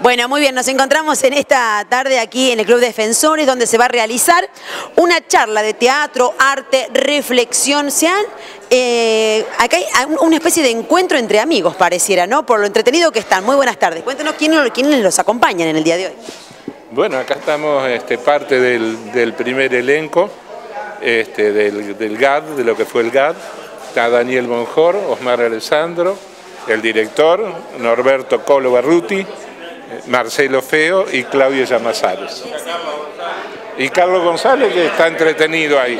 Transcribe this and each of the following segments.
Bueno, muy bien, nos encontramos en esta tarde aquí en el Club Defensores, donde se va a realizar una charla de teatro, arte, reflexión. Se han, eh, acá hay una especie de encuentro entre amigos, pareciera, ¿no? Por lo entretenido que están. Muy buenas tardes. Cuéntenos quiénes, quiénes los acompañan en el día de hoy. Bueno, acá estamos este, parte del, primer elenco este, del, del GAD, de lo que fue el GAD. Está Daniel Monjor, Osmar Alessandro, el director, Norberto Colo Barruti, Marcelo Feo y Claudio Llamazares. Y Carlos González que está entretenido ahí.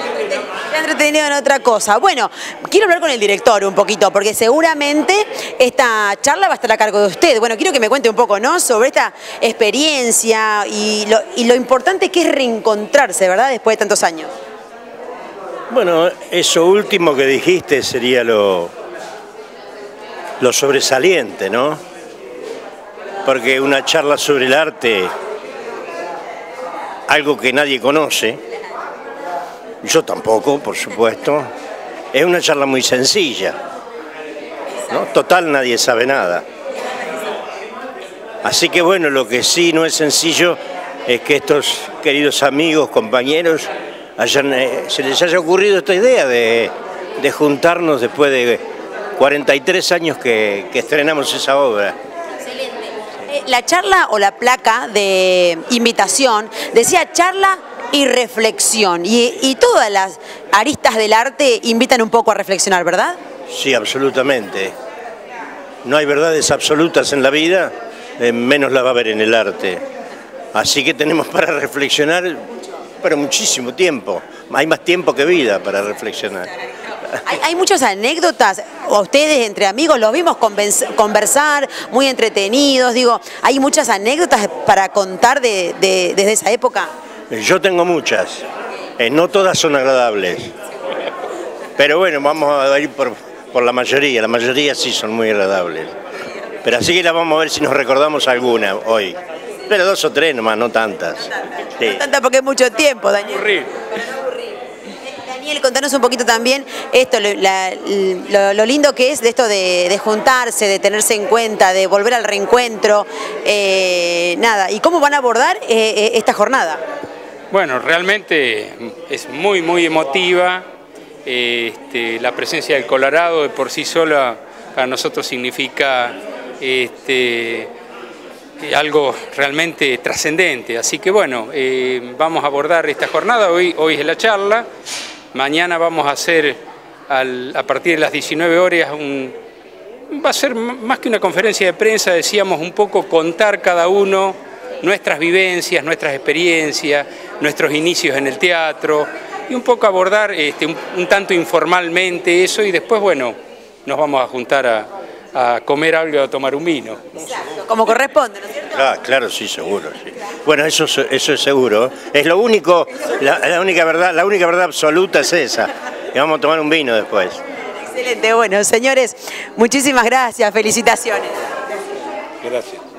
Está entretenido en otra cosa. Bueno, quiero hablar con el director un poquito, porque seguramente esta charla va a estar a cargo de usted. Bueno, quiero que me cuente un poco, ¿no? Sobre esta experiencia y lo, y lo importante que es reencontrarse, ¿verdad? Después de tantos años. Bueno, eso último que dijiste sería lo, lo sobresaliente, ¿no? Porque una charla sobre el arte, algo que nadie conoce, yo tampoco, por supuesto, es una charla muy sencilla, ¿no? Total nadie sabe nada. Así que bueno, lo que sí no es sencillo es que estos queridos amigos, compañeros, eh, se les haya ocurrido esta idea de, de juntarnos después de 43 años que, estrenamos esa obra. Eh, la charla o la placa de invitación decía charla y reflexión. Y, todas las aristas del arte invitan un poco a reflexionar, ¿verdad? Sí, absolutamente. No hay verdades absolutas en la vida, eh, menos la va a haber en el arte. Así que tenemos para reflexionar, pero muchísimo tiempo. Hay más tiempo que vida para reflexionar. Hay, muchas anécdotas, ustedes entre amigos los vimos conversar, muy entretenidos, digo, hay muchas anécdotas para contar de, desde esa época. Yo tengo muchas, eh, no todas son agradables, pero bueno, vamos a ir por, la mayoría, la mayoría sí son muy agradables. Pero así que la vamos a ver si nos recordamos alguna hoy. Pero dos o tres nomás, no tantas. No tantas porque es mucho tiempo, Daniel. Daniel, contanos un poquito también esto, lo, lindo que es de esto de, juntarse, de tenerse en cuenta, de volver al reencuentro, eh, nada, y cómo van a abordar eh, eh, esta jornada. Bueno, realmente es muy, muy emotiva. Este, la presencia del Colorado de por sí sola para nosotros significa este, algo realmente trascendente. Así que bueno, vamos a abordar esta jornada, hoy, hoy es la charla, Mañana vamos a hacer, a partir de las 19 horas, va a ser más que una conferencia de prensa, decíamos un poco contar cada uno nuestras vivencias, nuestras experiencias, nuestros inicios en el teatro y un poco abordar este, un, tanto informalmente eso y después, bueno, nos vamos a juntar a, comer algo y a tomar un vino. Exacto, como corresponde, ¿no es cierto? Ah, claro, sí, seguro, sí. Bueno, eso, eso es seguro. Es lo único, la, única verdad, la única verdad absoluta es esa. Y vamos a tomar un vino después. Excelente, bueno, señores, muchísimas gracias, felicitaciones. Gracias.